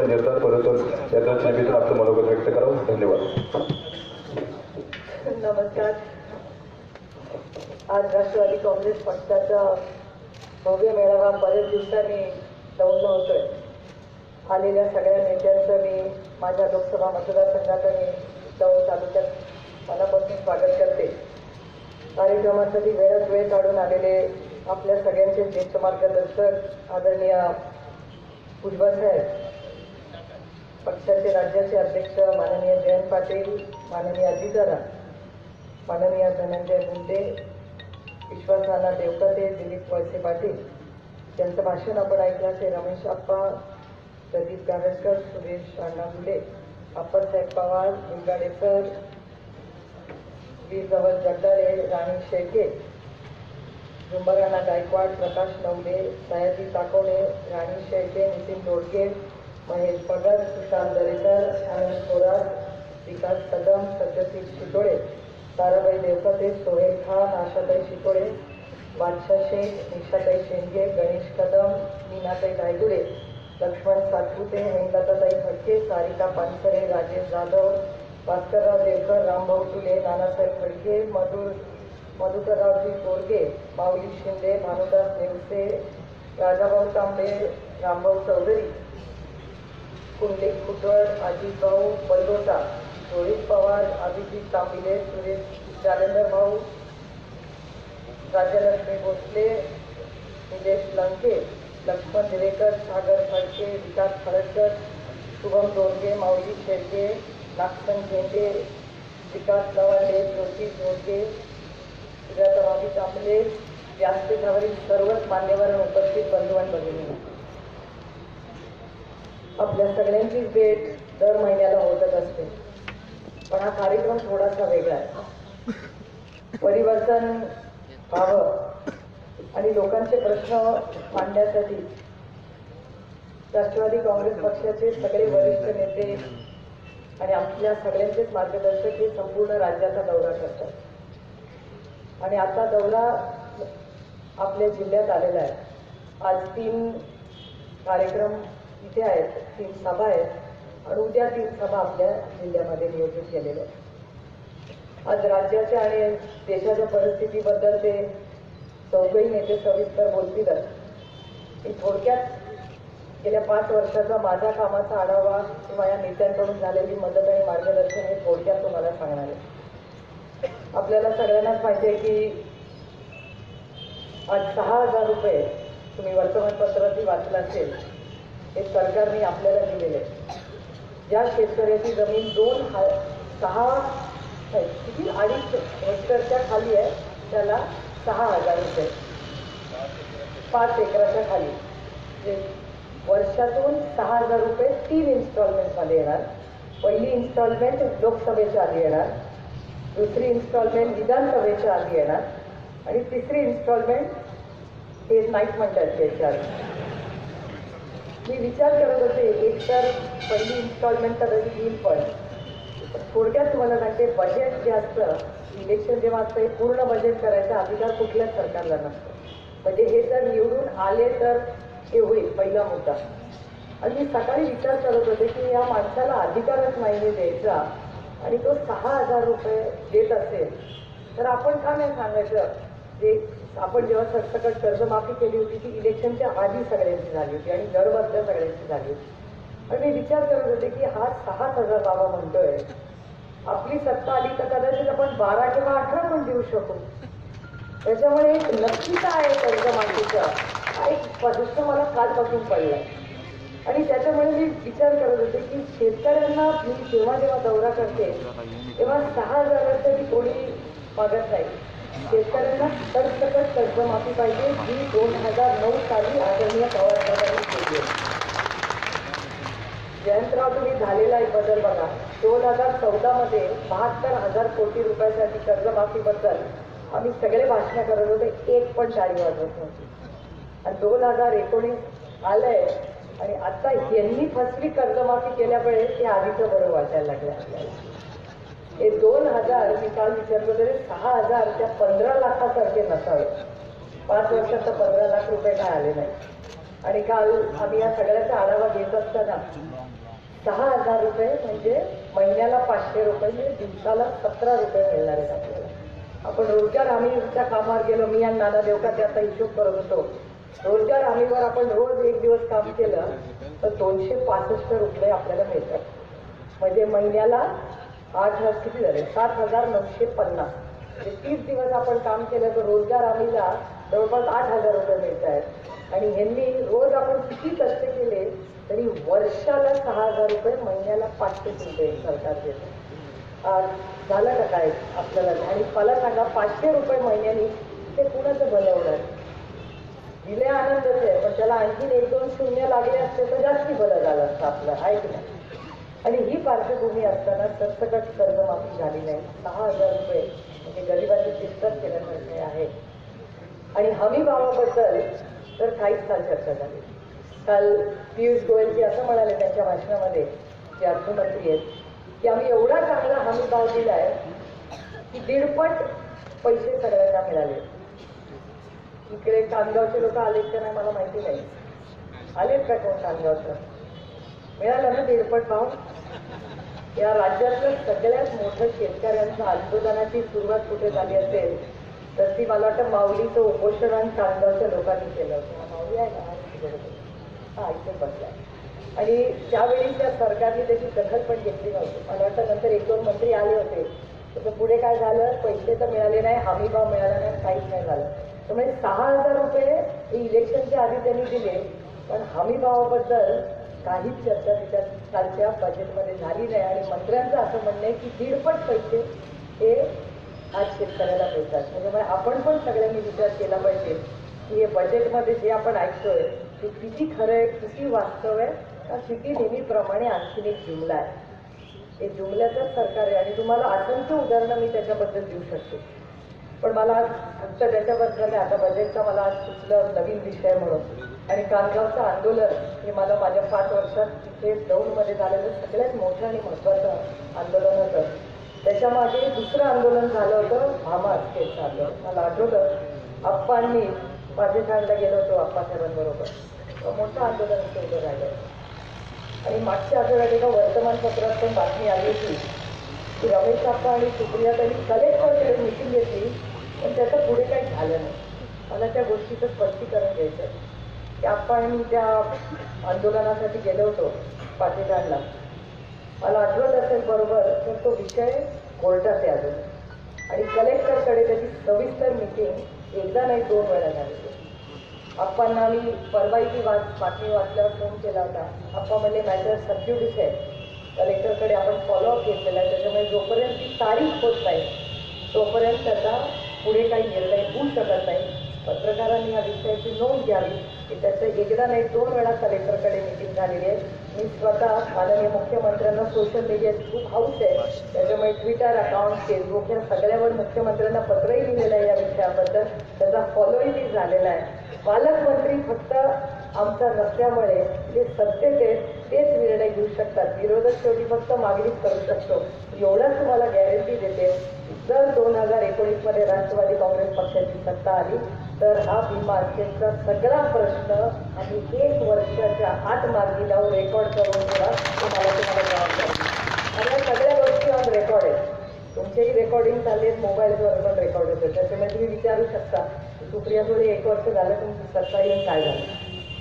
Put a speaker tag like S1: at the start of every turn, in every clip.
S1: निवेदन देतात परंतु याच्याच निमित्त आपलं मनोगत व्यक्त करावं. धन्यवाद.
S2: नमस्कार. आज राष्ट्रवादी काँग्रेस पक्षाचा भव्य मेळावा बरेच दिवसांनी दौडला होतोय. आलेल्या सगळ्या नेत्यांचं मी माझ्या लोकसभा मतदारसंघाचं मी दौंड तालुक्यात मनापासून स्वागत करते. कार्यक्रमासाठी वेळात वेळ काढून आलेले आपल्या सगळ्यांचे ज्येष्ठ मार्गदर्शक आदरणीय भुजबळ साहेब पक्षाचे राज्याचे अध्यक्ष माननीय जयंत पाटील माननीय अजितदादा माननीय धनंजय मुंडे विश्वासाना देवकते दिलीप वळसे पाटील. त्यांचं भाषण आपण ऐकलं असेल रमेश आप्पा प्रदीप गावस्कर सुरेश अण्णा मुले अप्पासाहेब पवार उलगाडेकर वीर जवळ जगदाळे राणी शेळके झुंबराणा गायकवाड प्रकाश नवले सयाजी ताकवणे राणी शेळके नितीन दोडके महेश पगार सुशांत दरेकर आनंद थोरात विकास कदम सत्यशील शितोळे ताराबाई देवकते सोहेल खान आशाताई शितोळे बादशाह शेख निशाताई शेंडगे गणेश कदम मीनाताई गायगुडे लक्ष्मण सातपुते हेमलताताई फडके सारिका पानसरे राजेश जाधव भास्करराव देवकर रामभाऊ तुले नानासाहेब फडके मधुर मधुकररावजी तोडगे माऊली शिंदे भानुदास नेवसे राजाभाऊ तांबे रामभाऊ चौधरी कुंडे कुटवळ अजित पैलोटा रोहित पवार अभिजित तांबिले सुरेश जालेंदर भाऊ राजलक्ष्मी भोसले निलेश लंके लक्ष्मण दिरेकर सागर फडके विकास फडकर शुभम दोरगे माऊली शेळके नागसन झेंडे विकास लवांडे ज्योती झोडके सुजाताबाई तांबले व्यासपीठावरील सर्वच मान्यवर उपस्थित बंधू आणि भगिनी आपल्या सगळ्यांची भेट दर महिन्याला होतच असते. पण हा कार्यक्रम थोडासा वेगळा आहे. परिवर्तन व्हावं आणि लोकांचे प्रश्न मांडण्यासाठी राष्ट्रवादी काँग्रेस पक्षाचे सगळे वरिष्ठ नेते आणि आपल्या सगळ्यांचेच मार्गदर्शक हे संपूर्ण राज्याचा दौरा करतात. आणि आता दौरा आपल्या जिल्ह्यात आलेला आहे. आज तीन कार्यक्रम इथे आहेत. तीन सभा आहेत आणि उद्या तीन सभा आपल्या जिल्ह्यामध्ये नियोजित केलेल्या आहेत आज राज्याच्या आणि देशाच्या परिस्थितीबद्दल ते चौघही नेते सविस्तर बोलतीलच. मी थोडक्यात गेल्या पाच वर्षाचा माझ्या कामाचा आढावा किंवा या नेत्यांकडून झालेली मदत आणि मार्गदर्शन हे थोडक्यात तुम्हाला सांगणार आहे. आपल्याला सगळ्यांनाच माहिती आहे की आज सहा हजार रुपये तुम्ही वर्तमानपत्रातही वाचलं असेल हे सरकारने आपल्याला दिलेले आहे. ज्या शेतकऱ्याची जमीन दोन हा सहा किती? अडीच हेक्टरच्या खाली आहे त्याला सहा हजार रुपये. पाच एकराच्या खाली. म्हणजे वर्षातून सहा हजार रुपये तीन इन्स्टॉलमेंटमध्ये येणार. पहिली इन्स्टॉलमेंट लोकसभेच्या आधी येणार. दुसरी इन्स्टॉलमेंट विधानसभेच्या आधी येणार. आणि तिसरी इन्स्टॉलमेंट हे नाईट मंडळाची याच्या आधी मी विचार करत होते एक तर पहिली इन्स्टॉलमेंट तर येईल पण. थोडक्यात तुम्हाला सांगते बजेट जे असतं इलेक्शन जेव्हा असतं हे पूर्ण बजेट करायचा अधिकार कुठल्याच सरकारला नसतो. म्हणजे हे जर निवडून आले तर हे होईल पहिला मुद्दा. आणि मी सकाळी विचार करत होते की या माणसाला अधिकारच नाही हे द्यायचा आणि तो सहा हजार रुपये देत असेल तर आपण का नाही सांगायचं? जे आपण जेव्हा सरसकट कर्जमाफी केली होती ती इलेक्शनच्या आधी सगळ्यांची झाली होती आणि घरबसल्या सगळ्यांची झाली होती. आणि मी विचार करत होते की हा सहाच हजार बाबा म्हणतोय आपली सत्ता आली तर कदाचित आपण बारा किंवा अठरा पण देऊ शकू. त्याच्यामुळे एक नक्कीच आहे कर्जमाफीचा. हा एक प्रश्न मला कालपासून पडलाय आणि त्याच्यामुळे मी विचार करत होते की शेतकऱ्यांना मी जेव्हा जेव्हा दौरा करते तेव्हा सहा हजारासाठी कोणी मागत नाही. शेतकऱ्यांना सरसकट कर्जमाफी पाहिजे जी दोन हजार नऊ साली आदरणीय पवार साहेबांनी केली जयंतराव तुम्ही झालेला एक बदल बघा. दोन हजार चौदामध्ये बहात्तर हजार कोटी रुपयासाठी कर्जमाफीबद्दल आम्ही सगळे भाषण करत होते एक पण टाळी वाजत नव्हती. आणि दोन हजार एकोणीस आलंय आणि आता यांनी फसवी कर्जमाफी केल्यामुळे ते आधीचं बरं वाटायला लागलं आपल्याला. हे दोन हजार मी काल विचारत होते सहा हजार त्या पंधरा लाखासारखे नसावे पाच वर्षात तर पंधरा लाख रुपये काय आले नाही. आणि काल आम्ही या सगळ्याचा आढावा घेत असताना सहा हजार रुपये म्हणजे महिन्याला पाचशे रुपये म्हणजे दिवसाला सतरा रुपये मिळणार आहेत आपल्याला. आपण रोजगार हमीच्या कामावर गेलो मी आणि नाना देवका त्याचा हिशोब करत होतो. रोजगार हमीवर आपण रोज एक दिवस काम केलं तर दोनशे पासष्ट रुपये आपल्याला मिळतात. म्हणजे महिन्याला आठ हजार किती झाले? सात हजार नऊशे पन्नास. म्हणजे तीस दिवस आपण काम केलं तर रोजगार हमीला जवळपास आठ हजार रुपये मिळत आहेत. आणि ह्यांनी रोज आपण किती कष्ट केले तरी वर्षाला सहा हजार रुपये महिन्याला पाचशे रुपये सरकार देते. आज झालं का काय आपल्याला? आणि मला सांगा पाचशे रुपये महिन्यानी ते कुणाचं भलं होणार दिले आनंदच आहे पण त्याला आणखीन एक दोन शून्य लागले असते तर जास्ती बरं झालं असतं आपलं आहे की नाही? आणि ही पार्श्वभूमी असताना सरसकट कर्जमाफी झाली नाही. सहा हजार रुपये म्हणजे गरिबांची केलं केल्यासारखे आहे. आणि हमी भावाबद्दल तर काहीच काल चर्चा झाली काल पियुष गोयलजी असं म्हणाले त्यांच्या भाषणामध्ये जे अर्थमंत्री आहेत की आम्ही एवढा चांगला हमी भाव दिलाय की दीडपट पैसे सगळ्यांना मिळाले. इकडे कानगावचे लोक आलेत का नाही मला माहिती नाही. आलेत का कोण कानगावचं? मिळालं ना दीडपट भाव? या राज्यातलं सगळ्यात मोठं शेतकऱ्यांचं आंदोलनाची सुरुवात कुठे झाली असेल तर ती मला वाटतं माऊलीचं उपोषण आणि कानगावच्या लोकांनी केलं होतं. माऊली आहे का हा इथे बसलाय आणि त्यावेळी त्या सरकारने त्याची दखल पण घेतली नव्हती. मला वाटतं नंतर एक दोन मंत्री आले होते. तर पुढे काय झालं? पैसे तर मिळाले नाही हमी भाव मिळाला नाही काहीच नाही झालं. तर म्हणजे सहा हजार रुपये हे इलेक्शनच्या आधी त्यांनी दिले. पण हमी भावाबद्दल काहीच चर्चा तिच्या कालच्या बजेटमध्ये झाली नाही. आणि मंत्र्यांचं असं म्हणणं आहे की दीडपट पैसे हे आज शेतकऱ्याला मिळतात. म्हणजे मग आपण पण सगळ्यांनी विचार केला पाहिजे की हे बजेटमध्ये जे आपण ऐकतोय ते किती खरं आहे किती वास्तव आहे का किती नेहमीप्रमाणे आणखीन एक जुमला आहे. हे जुमल्याचंच सरकार आहे. आणि तुम्हाला असंख्य उदाहरणं मी त्याच्याबद्दल देऊ शकते. पण मला आज फक्त त्याच्याबद्दल नाही आता बजेटचा मला आज सुचलं नवीन विषय म्हणून. आणि कानगावचं आंदोलन हे मला माझ्या पाच वर्षात तिथे दौडमध्ये झालेलं सगळ्यात मोठं आणि महत्त्वाचं आंदोलन होतं. त्याच्यामागे दुसरं आंदोलन झालं होतं भामा स्टेटचं आंदोलन मला आठवलं अप्पांनी पाकिस्तानला गेलो होतो अप्पासाहेबांबरोबर तर मोठं आंदोलन केलं राहिलं आणि मागच्या आठवड्यात एका वर्तमानपत्रात पण बातमी आली होती की रमेश आप्पा आणि सुप्रिया त्यांनी कलेक्टरकडे मिटिंग घेतली पण त्याचं पुढे काही झालं नाही. मला त्या गोष्टीचं स्पष्टीकरण द्यायचं आहे. आपण त्या आंदोलनासाठी गेलो होतो पाकिस्तानला मला आठवत असेल बरोबर तर तो विषय कोर्टात आहे अजून. आणि कलेक्टरकडे त्याची सविस्तर मिटिंग एकदा नाही दोन वेळा झाली. आप्पांना मी परवाईची वाच बातमी वाचल्यावर फोन केला होता. आप्पा म्हणले मॅटर सबज्युडिस आहे. कलेक्टरकडे आपण फॉलोअप घेतलेला आहे. त्याच्यामुळे जोपर्यंत ती तारीख होत नाही तोपर्यंत त्याचा पुढे काही निर्णय होऊ शकत नाही. पत्रकारांनी या विषयाची नोंद घ्यावी. की त्याचं एकदा नाही दोन वेळा कलेक्टरकडे मिटिंग झालेली आहे. मी स्वतः माननीय मुख्यमंत्र्यांना सोशल मीडिया खूप हाऊस आहे. त्याच्यामुळे ट्विटर अकाउंट फेसबुक या सगळ्यावर मुख्यमंत्र्यांना पत्रही लिहिलेलं आहे या विषयाबद्दल. त्याचा फॉलोही झालेला आहे. पालकमंत्री फक्त आमच्या नसल्यामुळे जे सत्तेत आहेत तेच निर्णय घेऊ शकतात. विरोधक शेवटी फक्त मागणीच करू शकतो. एवढंच तुम्हाला गॅरंटी देते. जर दोन हजार एकोणीसमध्ये राष्ट्रवादी काँग्रेस पक्षाची सत्ता आली तर हा मार्केटचा सगळा प्रश्न आम्ही एक वर्षाच्या आत मार्गी लावून रेकॉर्ड करून ठेवा. तुम्हाला तुम्हाला जबाबदारी आणि या सगळ्या गोष्टी आज रेकॉर्ड आहेत. तुमचेही रेकॉर्डिंग चालले आहेत मोबाईलवर पण रेकॉर्ड होते. त्याच्यामुळे तुम्ही विचारू शकता सुप्रिया थोडी एक वर्ष झालं तुमची सत्ता येऊन काय झालं.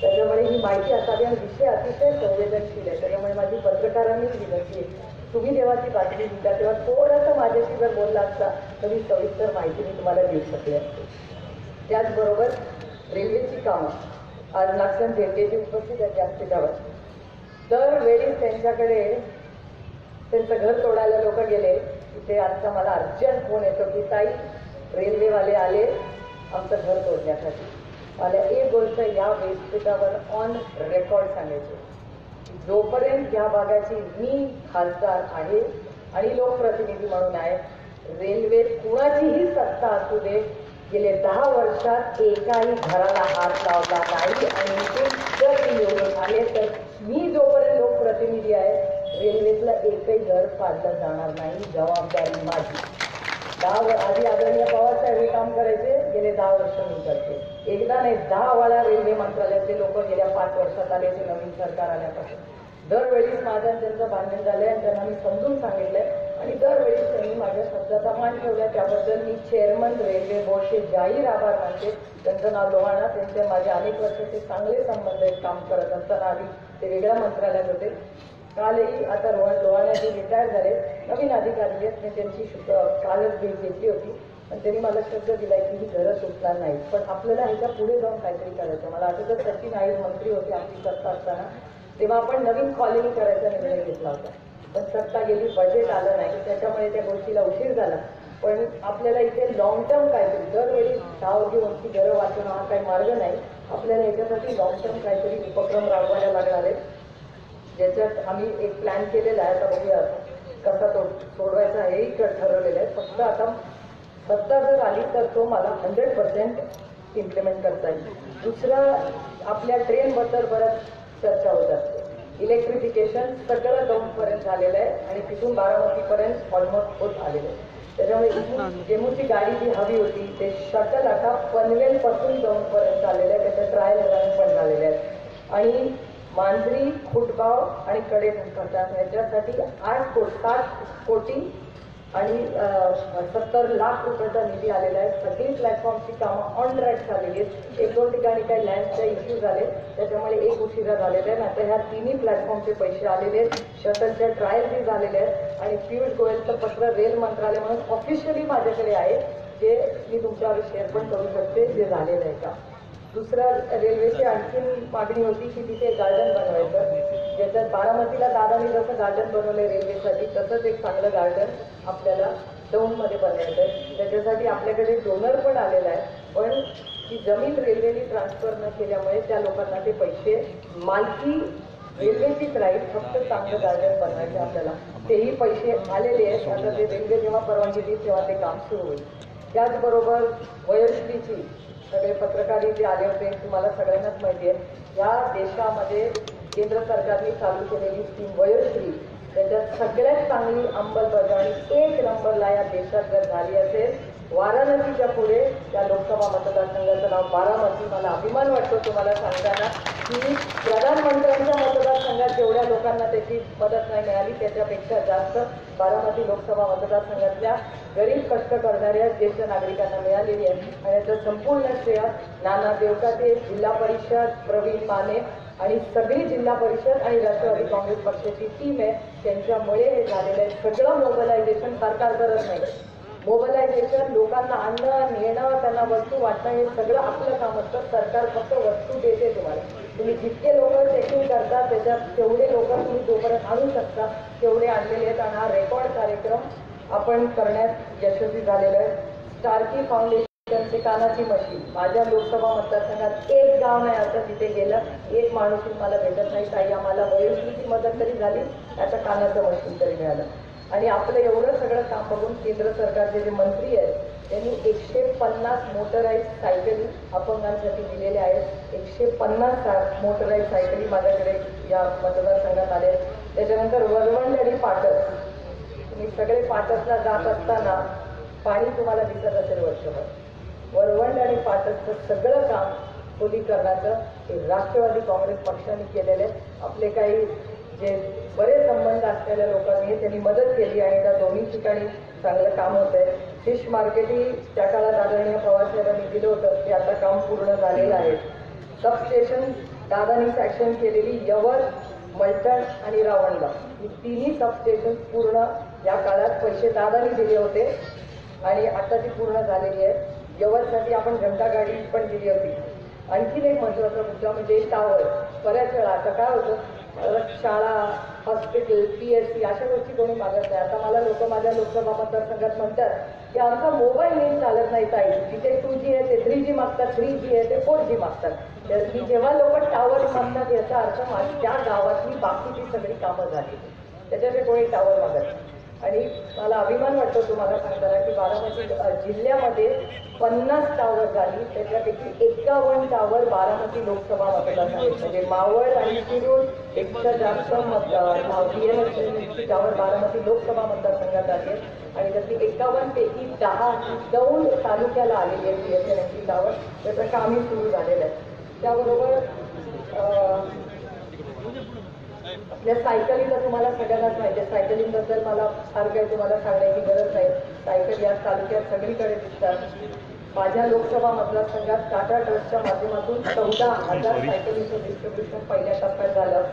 S2: त्याच्यामुळे ही माहिती असावी आणि विषय अतिशय संवेदनशील आहे. त्याच्यामुळे माझी पत्रकारांनीच विनंती आहे तुम्ही जेव्हा ती बातमी दिता तेव्हा थोडंसं माझ्याशी जर बोलला असता तर मी सविस्तर माहिती मी तुम्हाला देऊ शकले असते. त्याचबरोबर रेल्वेची कामं. आज नागसन भेटेची उपस्थित आहे व्यासपीठावर दरवेळी त्यांच्याकडे त्यांचं घर तोडायला लोक गेले. तिथे आजचा मला अर्जंट फोन येतो की ताई रेल्वेवाले आले आमचं घर तोडण्यासाठी. मला एक गोष्ट या व्यासपीठावर ऑन रेकॉर्ड सांगायची जोपर्यंत या भागाची मी खासदार आहे आणि लोकप्रतिनिधी म्हणून आहे रेल्वेत कुणाचीही सत्ता असू दे गेले दहा वर्षात एकाही घराला हात लावला नाही आणि ते जर ते निवडून आले तर मी जोपर्यंत लोकप्रतिनिधी आहे रेल्वेतलं एकही घर पाडलं जाणार नाही जबाबदारी माझी. दहा वर आधी आदरणीय पवारसाहेब हे काम करायचे गेले दहा वर्ष मी करते. एकदा नाही दहा वेळा रेल्वे मंत्रालयातले लोक गेल्या पाच वर्षात आले ते नवीन सरकार आल्यापासून. दरवेळीच माझं त्यांचं भांडण झालंय आणि त्यांना मी समजून सांगितलंय. आणि दरवेळी त्यांनी माझ्या शब्दाचा मान ठेवला त्याबद्दल मी चेअरमन रेल्वे बोर्डचे जाहीर आभार मानते. त्यांचं नाव लोहाणा त्यांचे माझे अनेक वर्षाचे चांगले संबंध आहेत काम करत असताना आधी ते वेगळ्या मंत्रालयात होते. कालही आता रोहन लोहाण्याचे रिटायर झाले नवीन अधिकारी आहेत. मी त्यांची कालच भेट घेतली होती. पण त्यांनी मला शब्द दिलाय की ही घरं सुटणार नाही. पण आपल्याला ह्याच्या पुढे जाऊन काहीतरी करायचं मला आठवतं सचिन आयर मंत्री होते आपली सत्ता असताना. तेव्हा आपण नवीन कॉलनी करायचा निर्णय घेतला होता. पण सत्ता गेली बजेट आलं नाही त्याच्यामुळे त्या गोष्टीला उशीर झाला. पण आपल्याला इथे लॉंग टर्म काहीतरी दरवेळी धाव घेऊन ती घरं वाचून हा काही मार्ग नाही. आपल्याला याच्यासाठी लॉंग टर्म काहीतरी उपक्रम राबवायला लागणार आहेत. ज्याच्यात आम्ही एक प्लॅन केलेला आहे आता बघूया कसा तो सोडवायचा हेही ठ- ठरवलेलं आहे. फक्त आता सत्ता जर आली तर तो मला हंड्रेड पर्सेंट इम्प्लिमेंट करता येईल. दुसरं आपल्या ट्रेनबद्दल बरंच चर्चा होत असते. इलेक्ट्रिफिकेशन सगळं दौंडपर्यंत झालेलं आहे आणि तिथून बारामतीपर्यंत ऑलमोस्ट होत आलेलं आहे. त्याच्यामुळे इथून जेमूची गाडी जी हवी होती ते शटल आता पनवेलपासून दौंडपर्यंत आलेलं आहे. त्याचे ट्रायल रन पण झालेले आहेत आणि मांजरी खुटगाव आणि कडे याच्यासाठी आठ कोट सात कोटी आणि सत्तर लाख रुपयाचा निधी आलेला आहे. सगळी प्लॅटफॉर्मची कामं ऑन ट्रॅक झालेली आहेत. एक दोन ठिकाणी काही लँडचे इश्यू झाले त्याच्यामुळे एक उशिरा झालेला आहे. आता ह्या तिन्ही प्लॅटफॉर्मचे पैसे आलेले आहेत. शतकच्या ट्रायल बी झालेले आहेत. आणि पियुष गोयलचं पत्र रेल मंत्रालय म्हणून ऑफिशियली माझ्याकडे आहे जे मी तुमच्यावर शेअर पण करू शकते जे झालेलं आहे का दुसऱ्या रेल्वेची आणखीन मागणी होती की तिथे गार्डन बनवायचं. ज्याच्यात बारामतीला दादानी जसं गार्डन बनवलंय रेल्वेसाठी तसंच एक चांगलं गार्डन आपल्याला दौंडमध्ये बनवायचं आहे त्याच्यासाठी आपल्याकडे डोनर पण आलेला आहे. पण ती जमीन रेल्वेने ट्रान्सफर न केल्यामुळे त्या लोकांना ते पैसे मालकी रेल्वेचीच राहील. फक्त चांगलं गार्डन बनवायचं आपल्याला. तेही पैसे आलेले आहेत. आता ते रेल्वे जेव्हा परवानगी देईल तेव्हा ते काम सुरू होईल. त्याचबरोबर वयोश्रीची सगळे पत्रकारही जे आले होते तुम्हाला सगळ्यांनाच माहिती आहे. या देशामध्ये केंद्र सरकारने चालू केलेली स्कीम वयोश्री त्याच्यात सगळ्यात चांगली अंमलबजावणी एक नंबरला या देशात जर झाली असेल वाराणसीच्या पुढे या लोकसभा मतदारसंघाचं नाव बारामती. मला अभिमान वाटतो तुम्हाला सांगताना. की प्रधानमंत्र्यांच्या मतदारसंघात जेवढ्या लोकांना त्याची मदत नाही मिळाली त्याच्यापेक्षा जास्त बारामती लोकसभा मतदारसंघातल्या गरीब कष्ट करणाऱ्या ज्येष्ठ नागरिकांना मिळालेली आहे. आणि याचं संपूर्ण श्रेय नाना देवकाते जिल्हा परिषद प्रवीण माने आणि सगळी जिल्हा परिषद आणि राष्ट्रवादी काँग्रेस पक्षाची टीम आहे. त्यांच्यामुळे हे झालेलं आहे. सगळं मोबिलायझेशन सरकार करत नाही. मोबलायझेशन लोकांना आणणं नेणं त्यांना वस्तू वाटणं हे सगळं आपलं काम असतं. सरकार फक्त वस्तू देते तुम्हाला. तुम्ही जितके लोक चेकिंग करता त्याच्यात तेवढे लोक तुम्ही जोपर्यंत आणू शकता तेवढे आणलेले आहेत. आणि हा रेकॉर्ड कार्यक्रम आपण करण्यात यशस्वी झालेला आहे. स्टारकी फाउंडेशनचे कानाची मशीन माझ्या लोकसभा मतदारसंघात एक गाव नाही असं तिथे गेलं. एक माणूस मला भेटत नाही. ताई आम्हाला वयोश्रीची मदत तरी झाली. त्याचं कानाचं मशीन तरी मिळालं. आणि आपलं एवढं सगळं काम बघून केंद्र सरकारचे जे मंत्री आहेत त्यांनी एकशे पन्नास मोटराईज सायकली अपंगांसाठी दिलेल्या आहेत. एकशे पन्नास मोटराईज सायकली माझ्याकडे या मतदारसंघात आले त्याच्यानंतर वरवंड आणि पाटस तुम्ही सगळे पाटसला जात असताना पाणी तुम्हाला दिसत असेल वर्षभर. वरवंड आणि पाटसचं सगळं काम खोलीकरणाचं हे राष्ट्रवादी काँग्रेस पक्षाने केलेले आहे. आपले काही जे बरेच संबंध असलेल्या लोकांनी त्यांनी मदत केली आणि त्या दोन्ही ठिकाणी चांगलं काम होत आहे फिश मार्केटही त्या काळात आदरणीय पवारसाहेबांनी दिलं होतं. ते आता काम पूर्ण झालेलं आहे. सबस्टेशन दादानी सॅक्शन केलेली यवत मलटण आणि रावणगाव. ही तिन्ही सबस्टेशन पूर्ण या काळात पैसे दादानी दिले होते. आणि आता ती पूर्ण झालेली आहे. यवतसाठी आपण घंटा गाडी पण दिली होती. आणखीन एक महत्त्वाचा मुद्दा म्हणजे टावर बऱ्याच वेळा आता काय होतं शाळा हॉस्पिटल पी एस सी अशा गोष्टी कोणी मागत नाही. आता मला लोक माझ्या लोकसभा मतदारसंघात म्हणतात की आमचा मोबाईल नेट चालत नाही ताई. तिथे टू जी आहे ते थ्री जी मागतात थ्री जी आहे ते फोर जी मागतात. तर की जेव्हा लोक टावर मागतात याचा अर्थ माझी त्या गावातली बाकीची सगळी कामं झाली. त्याच्यासाठी कोणी टावर मागत नाही. आणि मला अभिमान वाटतो तुम्हाला सांगताना की बारामती जिल्ह्यामध्ये पन्नास टावर झाली. त्याच्यापैकी एकावन्न टावर बारामती लोकसभा मतदारसंघात म्हणजे मावळ आणि शिरूर एकदा जास्त मतदार टावर बारामती लोकसभा मतदारसंघात आले आणि त्यातली एकावन्न पैकी दहा दौंड तालुक्याला आलेली आहे बीएसएनएसची टावर त्याचं कामही सुरू झालेलं आहे. त्याबरोबर आपल्या सायकली तर तुम्हाला सगळ्यांनाच माहिती आहे सायकलिंगबद्दल मला फार काही तुम्हाला सांगण्याची गरज नाही. सायकल या तालुक्यात सगळीकडे दिसतात. माझ्या लोकसभा मतदारसंघात टाटा ट्रस्टच्या माध्यमातून चौदा हजार सायकलीचं डिस्ट्रीब्युशन पहिल्या टप्प्यात झालं.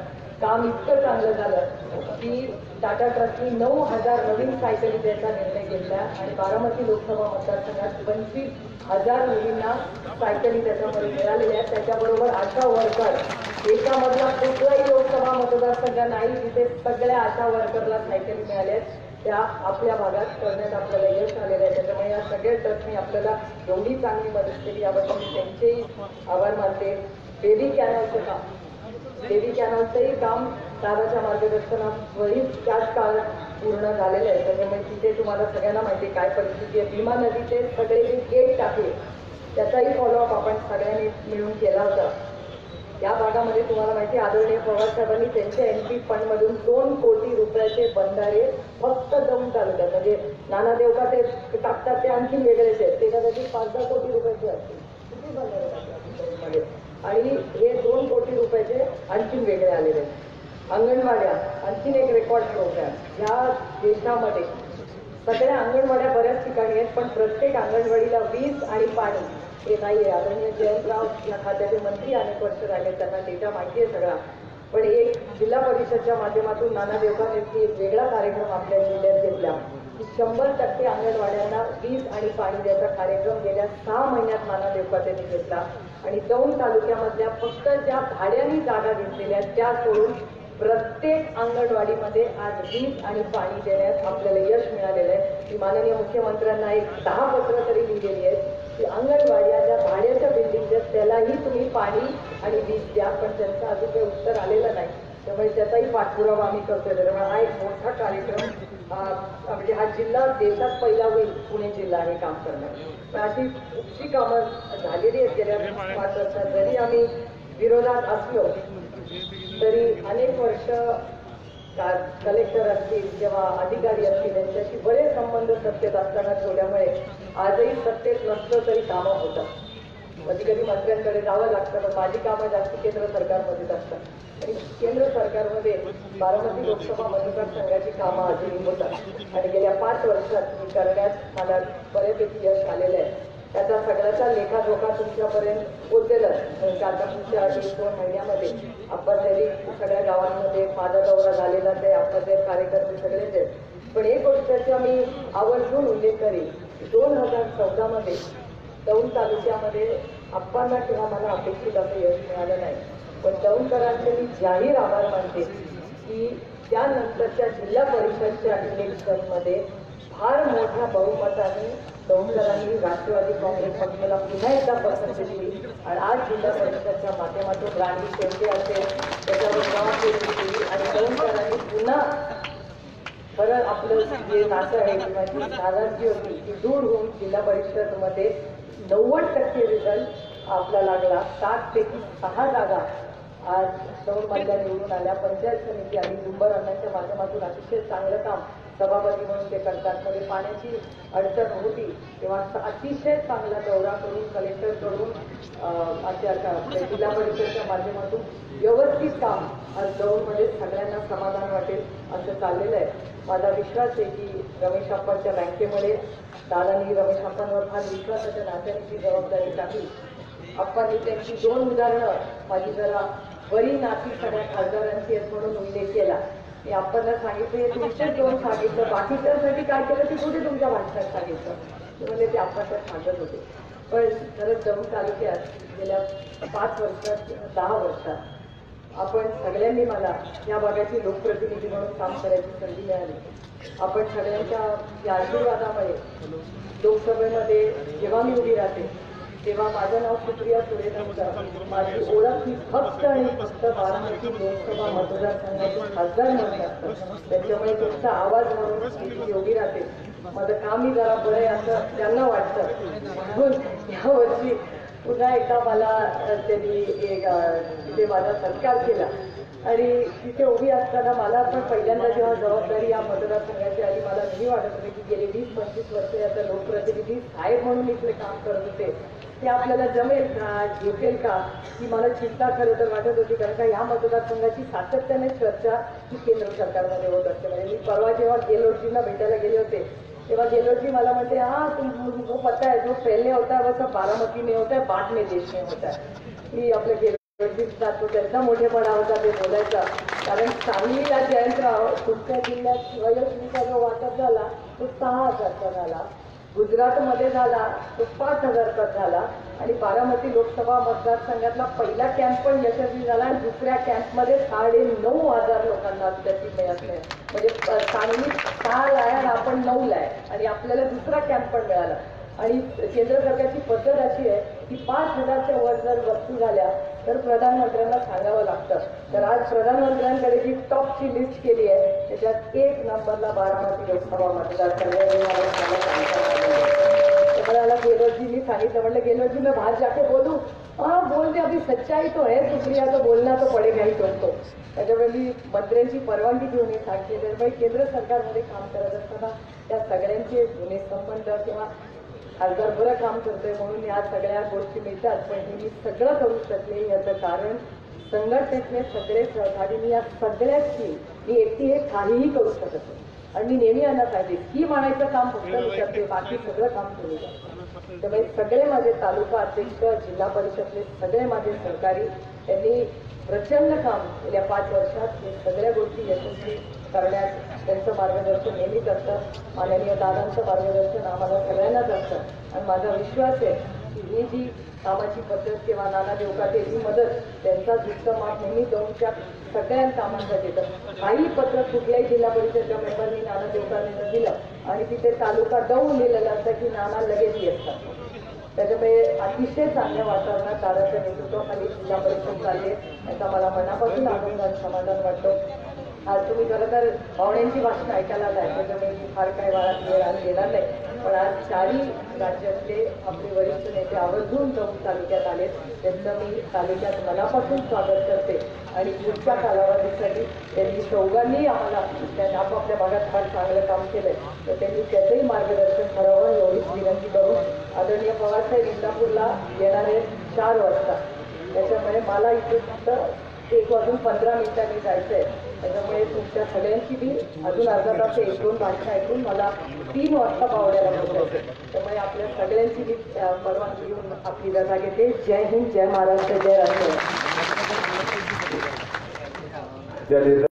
S2: काम इतकं चांगलं झालं की टाटा ट्रस्टनी नऊ हजार नवीन सायकली द्यायचा निर्णय घेतला आणि बारामती लोकसभा मतदारसंघात पंचवीस हजार मुलींना सायकली त्याच्यामध्ये मिळालेल्या आहेत. त्याच्याबरोबर आशा वर्कर एकामधला कुठलाही लोकसभा मतदारसंघ नाही जिथे सगळ्या आशा वर्करला सायकली मिळाल्या आहेत. त्या आपल्या भागात करण्यात आपल्याला यश आलेलं आहे. त्याच्यामुळे या सगळ्या ट्रस्टनी आपल्याला एवढी चांगली मदत केली. याबद्दल मी त्यांचेही आभार मानते. बेबी कॅनलचं काम. देवी कॅनलचंही काम दादाच्या मार्गदर्शनावरही त्याच काळात पूर्ण झालेलं आहे. त्याच्यामुळे तिथे तुम्हाला सगळ्यांना माहिती काय परिस्थिती आहे. भीमा नदीचे सगळे जे गेट टाकले त्याचाही फॉलोअप आपण सगळ्यांनी मिळून केला होता. या भागामध्ये तुम्हाला माहिती आदरणीय पवार साहेबांनी त्यांच्या एन पी फंडमधून दोन कोटी रुपयाचे बंधारे फक्त दौंड तालुक्यात म्हणजे नाना देवका ते टाकतात ते आणखी वेगळेच आहेत. ते कदाचित पाच दहा कोटी रुपयाचे असतील. किती बंधारे टाकतात? आणि हे दोन कोटी रुपयाचे आणखीन वेगळे आलेले आहेत. अंगणवाड्या आणखीन एक रेकॉर्ड प्रोग्राम या देशामध्ये सगळ्या अंगणवाड्या बऱ्याच ठिकाणी आहेत पण प्रत्येक अंगणवाडीला वीज आणि पाणी हे नाही आहे आदरणीय जयंतराव या खात्याचे मंत्री अनेक वर्ष राहिले त्यांना डेटा माहिती आहे सगळा. पण एक जिल्हा परिषदच्या माध्यमातून नाना देवकांनी एक वेगळा कार्यक्रम आपल्या जिल्ह्यात घेतला. की शंभर टक्के अंगणवाड्यांना वीज आणि पाणी द्यायचा कार्यक्रम गेल्या सहा महिन्यात नाना देवकात यांनी घेतला. आणि दौंड तालुक्यामधल्या फक्त ज्या भाड्याने जागा घेतलेल्या आहेत त्या सोडून प्रत्येक अंगणवाडीमध्ये आज वीज आणि पाणी देण्यात आपल्याला यश मिळालेलं आहे. की माननीय मुख्यमंत्र्यांना एक दहा पत्र तरी लिहिलेली आहेत की अंगणवाड्या ज्या भाड्याच्या बिल्डिंग आहेत त्यालाही तुम्ही पाणी आणि वीज द्या पण त्यांचं अजून काही उत्तर आलेलं नाही. त्यामुळे त्याचाही पाठपुरावा आम्ही करतोय. त्याच्यामुळे हा एक मोठा कार्यक्रम म्हणजे हा जिल्हा देशात पहिला होईल पुणे जिल्हा हे काम करणार. तर अशी खूपशी कामं झालेली आहेत. गेल्या पाच वर्षात जरी आम्ही विरोधात असलो तरी अनेक वर्ष कलेक्टर असतील किंवा अधिकारी असतील यांच्याशी बरेच संबंध सत्तेत असताना ठेवल्यामुळे आजही सत्तेत नसलं तरी कामं होतात. कधी कधी मंत्र्यांकडे जावं लागतं पण माझी कामं जास्त केंद्र सरकारमध्येच असतात. आणि केंद्र सरकारमध्ये बारामती लोकसभा मतदारसंघाची कामं अजूनही होतात आणि गेल्या पाच वर्षात मी करण्यात मला बऱ्यापैकी यश आलेलं आहे. त्याचा सगळ्याचा लेखाजोखा तुमच्यापर्यंत पोचेलच म्हणजे आता पुढच्या एक दोन महिन्यामध्ये आपण तरी सगळ्या गावांमध्ये माझा दौरा झालेला ते आपण ते कार्यकर्ते सगळेच आहेत. पण एक गोष्ट त्याचा मी आवर्जून उल्लेख करेन. दोन हजार चौदामध्ये दौंड तालुक्यामध्ये आप्पांना किंवा मला अपेक्षित असं यश मिळालं नाही. पण दौंडकरांचे मी जाहीर आभार मानते की त्यानंतरच्या जिल्हा परिषदच्या इलेक्शनमध्ये फार मोठ्या बहुमताने दौंडकरांनी राष्ट्रवादी काँग्रेस पक्षाला पुन्हा एकदा पसंत दिली. आणि आज जिल्हा परिषदच्या माध्यमातून राणी शेवटे असेल त्याच्यावर गाव केली आणि दौंडकरांनी पुन्हा खरं आपलं जे नातं आहे किंवा जी नाराजगी होती ती दूर होऊन जिल्हा परिषदमध्ये नव्वद टक्के रिझल्ट आपला लागला. सात पैकी सहा जागा आज दोन महिला निवडून आल्या. पंचायत समिती आणि डुंबर अण्णांच्या माध्यमातून अतिशय चांगलं काम सभापती म्हणून ते करतात. मध्ये पाण्याची अडचण होती तेव्हा अतिशय चांगला दौरा करून कलेक्टरकडून अशा जिल्हा परिषदच्या माध्यमातून व्यवस्थित काम आज दौडमध्ये सगळ्यांना समाधान वाटेल असं चाललेलं आहे. माझा विश्वास आहे की रमेश आप्पांच्या बँकेमध्ये दादांनी रमेश आप्पांवर फार विश्वासाच्या नात्याने ती जबाबदारी टाकली. आप्पांनी त्यांची दोन उदाहरणं माझी जरा बरी नाती सगळ्या खासदारांची आहेत म्हणून उल्लेख केला. मी आप्पांना सांगितलं हे दोन सांगितलं बाकीच्यासाठी काय केलं ते कुठे तुमच्या भाषणात सांगितलं? म्हणजे ते आप्पाच्या सांगत होते. पण खरंच दौंड तालुक्यात गेल्या पाच वर्षात दहा वर्षात आपण सगळ्यांनी मला या भागाची लोकप्रतिनिधी म्हणून काम करायची संधी मिळाली. आपण सगळ्यांच्या या आशीर्वादामुळे लोकसभेमध्ये जेव्हा मी उभी राहते तेव्हा माझं नाव सुप्रिया सुरे माझी ओळख ही फक्त आणि फक्त बारामती लोकसभा मतदारसंघाचे खासदार म्हणून असतं. त्याच्यामुळे तुमचा आवाज म्हणून योगी राहते. माझं कामही जरा बरं आहे असं त्यांना वाटतं. म्हणून यावर्षी पुन्हा एकदा मला त्यांनी एक ते माझा सत्कार केला. आणि तिथे उभी असताना मला पण पहिल्यांदा जेव्हा जबाबदारी या मतदारसंघाची आली मला नेहमी वाटत होते की गेले वीस पंचवीस वर्ष आता लोकप्रतिनिधी साहेब म्हणून इथले काम करत होते. ते आपल्याला जमेल का झेपेल का? ही मला चिंता खरं तर वाटत होती कारण का ह्या मतदारसंघाची सातत्याने चर्चा ही केंद्र सरकारमध्ये होत असते. म्हणजे मी परवा जेव्हा गेलोजींना भेटायला गेले होते तेव्हा गेलोजी मला म्हणते हा तुम पता है जो पहले होता है वैसा बारामती में होता है बाद में देश में होता है. मी आपल्या जातो त्यांचा मोठेपणा होता ते बोलायचा. कारण सांगलीला जयंतराव कुठल्या जिल्ह्यात वयोश्रीचा जो वाटप झाला तो सहा हजारचा झाला. गुजरातमध्ये झाला तो पाच हजारचा झाला. आणि बारामती लोकसभा मतदारसंघातला पहिला कॅम्प पण यशस्वी झाला आणि दुसऱ्या कॅम्पमध्ये साडे नऊ हजार लोकांना त्याची मिळत नाही म्हणजे सांगली सहा लाय आणि आपण नऊ लाय. आणि आपल्याला दुसरा कॅम्प पण मिळाला. आणि केंद्र सरकारची पद्धत अशी आहे की पाच हजारच्या वर जर वस्तू झाल्या तर प्रधानमंत्र्यांना सांगावं लागतं. तर आज प्रधानमंत्र्यांकडे जी टॉपची लिस्ट केली आहे. त्याच्यात एक नंबरला बारामती लोकसभा मतदारसंघ गेलोजी मी सांगितलं. म्हटलं गेलोजी मी बाहर जाके बोलू. हाँ बोलते. अगदी अभी सच्चाई तो है. सुप्रिया तो बोलना तो पडेगा ही करतो त्याच्यामुळे मी मंत्र्यांची परवानगी घेऊन हे सांगते. केंद्र सरकारमध्ये काम करत असताना त्या सगळ्यांचे जुने संबंध किंवा खासदार बरं काम करतोय म्हणून या सगळ्या गोष्टी मिळतात पण हे मी सगळं करू शकले याचं कारण संघटनेतले सगळे सहकारी मी या सगळ्याची मी एकटी हे काहीही करू शकत नाही. आणि मी नेहमी यांना पाहिजे की म्हणायचं काम फक्त मी करते बाकी सगळं काम करू जातं त्यामुळे सगळे माझे तालुका अध्यक्ष जिल्हा परिषदले सगळे माझे सहकारी त्यांनी प्रचंड काम गेल्या पाच वर्षात हे सगळ्या गोष्टी यशस्वी करण्यात त्यांचं मार्गदर्शन नेहमीच असतं. माननीय दादांचं मार्गदर्शन आम्हाला सगळ्यांनाच असतं. आणि माझा विश्वास आहे की ही जी कामाची पद्धत किंवा नाना देवकाते ही मदत त्यांचा जुस्त माप नेहमी दोनच्या सगळ्या कामांसाठी देतं. काही पत्र कुठल्याही जिल्हा परिषदच्या मेंबरनी नाना देवकाते दिलं आणि तिथे तालुका डवून लिहिलेलं असतं की नाना लगेच येतात त्याच्यामुळे अतिशय चांगल्या वातावरणात दादाच्या नेतृत्वाखाली जिल्हा परिषद चालली आहे. याचा मला मनापासून आनंद समाधान वाटतं. आज तुम्ही खरं तर पाहुण्यांची भाषण ऐकायला नाही त्याच्यामुळे मी फार काही वेळात वेळ आज येणार नाही. पण आज चारही राज्यातले आपले वरिष्ठ नेते आवर्जून जाऊन तालुक्यात आले त्यांचं मी तालुक्यात मनापासून स्वागत करते. आणि पुढच्या कालावधीसाठी त्यांनी चौघांनी आम्हाला त्यांनी आपापल्या भागात फार चांगलं काम केलंय. तर त्यांनी त्याचंही मार्गदर्शन करावं एवढीच विनंती करून आदरणीय पवारसाहेब इंदापूरला येणारे चार वाजता. त्याच्यामुळे मला इथे फक्त एक वाजून पंधरा मिनिटांनी जायचं आहे त्याच्यामुळे तुमच्या सगळ्यांची बी अजून अर्धा तास एक दोन भाषा ऐकून मला तीन वाजता पावड्याला पोहोचायचं त्यामुळे आपल्या सगळ्यांची बी परवानगी घेऊन आपली रजा घेते. जय हिंद जय महाराष्ट्र जय राष्ट्र